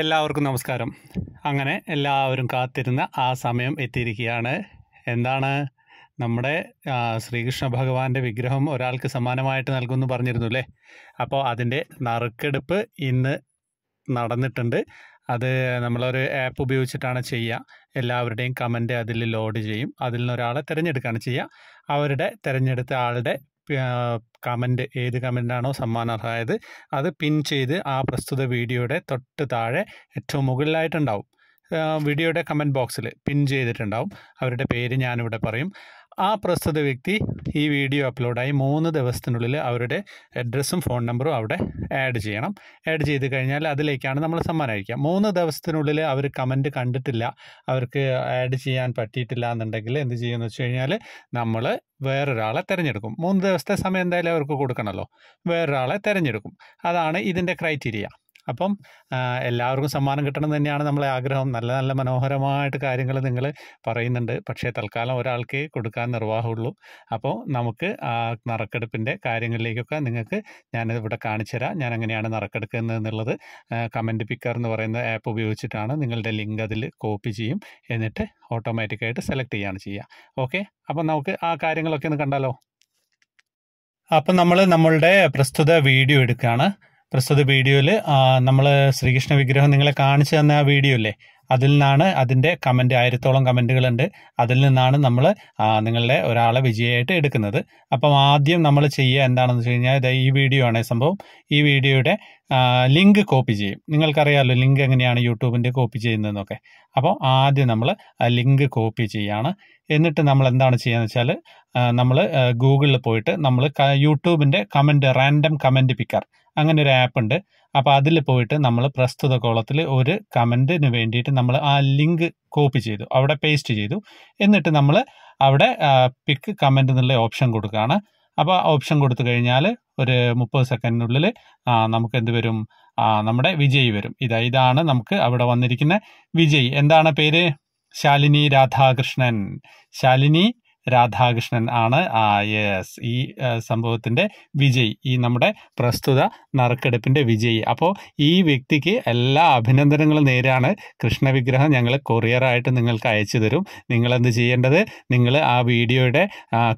എല്ലാവർക്കും നമസ്കാരം. അങ്ങനെ എല്ലാവരും കാത്തിരുന്ന ആ സമയം എത്തിയിരിക്കുകയാണ്. എന്താണ്? നമ്മുടെ ശ്രീകൃഷ്ണ ഭഗവാന്റെ വിഗ്രഹം ഒരാൾക്ക് സമ്മാനമായിട്ട് നൽകുമെന്ന് പറഞ്ഞിരുന്നു അല്ലേ അപ്പോൾ അതിന്റെ നറുക്കെടുപ്പ് ഇന്ന് നടന്നിട്ടുണ്ട്. അത് നമ്മളൊരു ആപ്പ് ഉപയോഗിച്ചിട്ടാണ് ചെയ്യുക. എല്ലാവരുടെയും കമന്റ് അതിൽ ലോഡ് ചെയ്യും. അതിൽ നിന്ന് ഒരാളെ തിരഞ്ഞെടുക്കുകയാണ് ചെയ്യുക. അവരുടെ തിരഞ്ഞെടുത്ത ആളുടെ കമന്റ് ഏത് കമന്റാണോ സമ്മാനാർഹമായത് അത് പിൻ ചെയ്ത് ആ പ്രസ്തുത വീഡിയോയുടെ തൊട്ട് താഴെ ഏറ്റവും മുകളിലായിട്ടുണ്ടാവും. വീഡിയോയുടെ കമന്റ് ബോക്സിൽ പിൻ ചെയ്തിട്ടുണ്ടാവും. അവരുടെ പേര് ഞാനിവിടെ പറയും. ആ പ്രസ്തുത വ്യക്തി ഈ വീഡിയോ അപ്ലോഡായി മൂന്ന് ദിവസത്തിനുള്ളിൽ അവരുടെ അഡ്രസ്സും ഫോൺ നമ്പറും അവിടെ ആഡ് ചെയ്യണം. ആഡ് ചെയ്ത് കഴിഞ്ഞാൽ അതിലേക്കാണ് നമ്മൾ സമ്മാനം അയക്കുക. മൂന്ന് ദിവസത്തിനുള്ളിൽ അവർ കമന്റ് കണ്ടിട്ടില്ല അവർക്ക് ആഡ് ചെയ്യാൻ പറ്റിയിട്ടില്ല എന്നുണ്ടെങ്കിൽ എന്ത് ചെയ്യുമെന്ന് വെച്ച് കഴിഞ്ഞാൽ നമ്മൾ വേറൊരാളെ തിരഞ്ഞെടുക്കും. മൂന്ന് ദിവസത്തെ സമയം എന്തായാലും അവർക്ക് കൊടുക്കണമല്ലോ. വേറൊരാളെ തിരഞ്ഞെടുക്കും. അതാണ് ഇതിന്റെ ക്രൈറ്റീരിയ അപ്പം എല്ലാവർക്കും സമ്മാനം കിട്ടണം തന്നെയാണ് നമ്മളെ ആഗ്രഹം. നല്ല നല്ല മനോഹരമായിട്ട് കാര്യങ്ങൾ നിങ്ങൾ പറയുന്നുണ്ട്. പക്ഷേ തൽക്കാലം ഒരാൾക്ക് കൊടുക്കാൻ നിർവാഹമുള്ളൂ. അപ്പോൾ നമുക്ക് നറുക്കെടുപ്പിന്റെ കാര്യങ്ങളിലേക്കൊക്കെ നിങ്ങൾക്ക് ഞാനിത് ഇവിടെ കാണിച്ചു തരാം. ഞാൻ എങ്ങനെയാണ് നറുക്കെടുക്കുന്നത് എന്നുള്ളത്. കമന്റ് പിക്കർ എന്ന് പറയുന്ന ആപ്പ് ഉപയോഗിച്ചിട്ടാണ് നിങ്ങളുടെ ലിങ്ക് അതിൽ കോപ്പി ചെയ്യും. എന്നിട്ട് ഓട്ടോമാറ്റിക്കായിട്ട് സെലക്ട് ചെയ്യുകയാണ് ചെയ്യുക. ഓക്കെ? അപ്പം നമുക്ക് ആ കാര്യങ്ങളൊക്കെ ഒന്ന് കണ്ടാലോ? അപ്പം നമ്മൾ നമ്മളുടെ പ്രസ്തുത വീഡിയോ എടുക്കുകയാണ്. പ്രസ്തുത വീഡിയോയിൽ നമ്മൾ ശ്രീകൃഷ്ണ വിഗ്രഹം നിങ്ങളെ കാണിച്ചു തന്ന ആ വീഡിയോ അല്ലേ അതിൽ നിന്നാണ് അതിന്റെ കമന്റ് ആയിരത്തോളം കമന്റുകളുണ്ട് അതിൽ നിന്നാണ് നമ്മൾ നിങ്ങളുടെ ഒരാളെ വിജയമായിട്ട് എടുക്കുന്നത്. അപ്പം ആദ്യം നമ്മൾ ചെയ്യുക എന്താണെന്ന് വെച്ച് കഴിഞ്ഞാൽ ഇത് ഈ വീഡിയോ ആണ് സംഭവം. ഈ വീഡിയോയുടെ ലിങ്ക് കോപ്പി ചെയ്യും. നിങ്ങൾക്കറിയാമല്ലോ ലിങ്ക് എങ്ങനെയാണ് യൂട്യൂബിന്റെ കോപ്പി ചെയ്യുന്നതെന്നൊക്കെ. അപ്പോൾ ആദ്യം നമ്മൾ ലിങ്ക് കോപ്പി ചെയ്യുകയാണ് എന്നിട്ട് നമ്മൾ എന്താണ് ചെയ്യുകയെന്ന് വെച്ചാൽ നമ്മൾ ഗൂഗിളിൽ പോയിട്ട് നമ്മൾ യൂട്യൂബിന്റെ കമന്റ് റാൻഡം കമന്റ് പിക്കർ. അങ്ങനെ ഒരു ആപ്പ് ഉണ്ട്. അപ്പോൾ അതിൽ പോയിട്ട് നമ്മൾ പ്രസ്തുത കോളത്തിൽ ഒരു കമന്റിന് വേണ്ടിയിട്ട് നമ്മൾ ആ ലിങ്ക് കോപ്പി ചെയ്തു അവിടെ പേസ്റ്റ് ചെയ്തു. എന്നിട്ട് നമ്മൾ അവിടെ പിക്ക് കമന്റ് എന്നുള്ള ഓപ്ഷൻ കൊടുക്കുകയാണ്. അപ്പോൾ ഓപ്ഷൻ കൊടുത്തു കഴിഞ്ഞാൽ ഒരു മുപ്പത് സെക്കൻഡിനുള്ളിൽ നമുക്ക് എന്ത് വരും? നമ്മുടെ വിജയ് വരും. ഇതാ ഇതാണ് നമുക്ക് അവിടെ വന്നിരിക്കുന്ന വിജയ്. എന്താണ് പേര്? ശാലിനി രാധാകൃഷ്ണൻ. ശാലിനി രാധാകൃഷ്ണൻ ആണ്. ആ യെസ് ഈ സംഭവത്തിന്റെ വിജയ് ഈ നമ്മുടെ പ്രസ്തുത നറുക്കെടുപ്പിന്റെ വിജയി. അപ്പോൾ ഈ വ്യക്തിക്ക് എല്ലാ അഭിനന്ദനങ്ങളും നേരാണ്. കൃഷ്ണവിഗ്രഹം ഞങ്ങൾ കൊറിയറായിട്ട് നിങ്ങൾക്ക് അയച്ചു തരും. നിങ്ങളെന്ത് ചെയ്യേണ്ടത്? നിങ്ങൾ ആ വീഡിയോയുടെ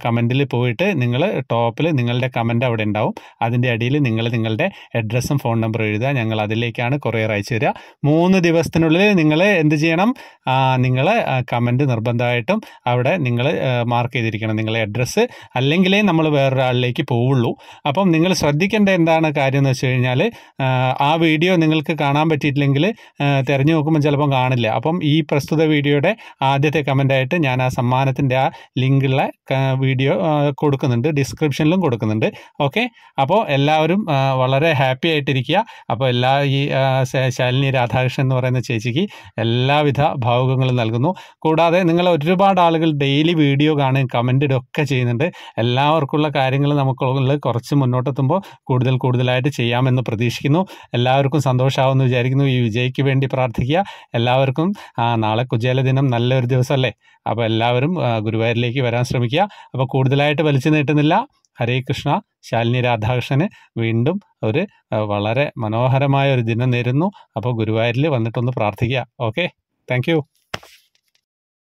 കമന്റിൽ പോയിട്ട് നിങ്ങൾ ടോപ്പിൽ നിങ്ങളുടെ കമന്റ് അവിടെ ഉണ്ടാവും. അതിന്റെ അടിയിൽ നിങ്ങൾ നിങ്ങളുടെ അഡ്രസ്സും ഫോൺ നമ്പറും എഴുതുക. ഞങ്ങൾ അതിലേക്കാണ് കൊറിയർ അയച്ചു തരിക. മൂന്ന് ദിവസത്തിനുള്ളിൽ നിങ്ങൾ എന്ത് ചെയ്യണം? നിങ്ങൾ കമന്റ് നിർബന്ധമായിട്ടും അവിടെ നിങ്ങൾ മാർക്ക് ചെയ്തിരിക്കണം നിങ്ങളുടെ അഡ്രസ്സ് അല്ലെങ്കിലേ നമ്മൾ വേറൊരാളിലേക്ക് പോവുള്ളൂ. അപ്പം നിങ്ങൾ ശ്രദ്ധിക്കേണ്ട എന്താണ് കാര്യം എന്ന് വെച്ച് കഴിഞ്ഞാൽ ആ വീഡിയോ നിങ്ങൾക്ക് കാണാൻ പറ്റിയിട്ടില്ലെങ്കിൽ തിരഞ്ഞു നോക്കുമ്പോൾ ചിലപ്പം കാണില്ല. അപ്പം ഈ പ്രസ്തുത വീഡിയോയുടെ ആദ്യത്തെ കമന്റായിട്ട് ഞാൻ ആ സമ്മാനത്തിന്റെ ആ ലിങ്കുള്ള വീഡിയോ കൊടുക്കുന്നുണ്ട്. ഡിസ്ക്രിപ്ഷനിലും കൊടുക്കുന്നുണ്ട്. ഓക്കെ? അപ്പോൾ എല്ലാവരും വളരെ ഹാപ്പി ആയിട്ടിരിക്കുക. അപ്പോൾ എല്ലാ ഈ ശാലിനി രാധാകൃഷ്ണൻ എന്ന് പറയുന്ന ചേച്ചിക്ക് എല്ലാവിധ ഭാവുകങ്ങളും നൽകുന്നു. കൂടാതെ നിങ്ങൾ ഒരുപാട് ആളുകൾ ഡെയിലി വീഡിയോ കാണുകയും കമന്റ് ഒക്കെ ചെയ്യുന്നുണ്ട്. എല്ലാവർക്കുള്ള കാര്യങ്ങൾ നമുക്കുള്ള കുറച്ച് മുന്നോട്ടെത്തുമ്പോൾ കൂടുതൽ കൂടുതലായിട്ട് ചെയ്യാമെന്ന് പ്രതീക്ഷിക്കുന്നു. എല്ലാവർക്കും സന്തോഷമാവുമെന്ന് വിചാരിക്കുന്നു. ഈ വിജയ്ക്ക് വേണ്ടി പ്രാർത്ഥിക്കുക. എല്ലാവർക്കും നാളെ കുജേല ദിനം നല്ലൊരു ദിവസമല്ലേ? അപ്പോൾ എല്ലാവരും ഗുരുവായൂരിലേക്ക് വരാൻ ശ്രമിക്കുക. അപ്പോൾ കൂടുതലായിട്ട് വലിച്ചു നീട്ടുന്നില്ല. ഹരേ കൃഷ്ണ. ശാലിനി രാധാകൃഷ്ണന് വീണ്ടും ഒരു വളരെ മനോഹരമായ ഒരു ദിനം നേരുന്നു. അപ്പോൾ ഗുരുവായൂരിൽ വന്നിട്ടൊന്ന് പ്രാർത്ഥിക്കുക. ഓക്കെ. താങ്ക്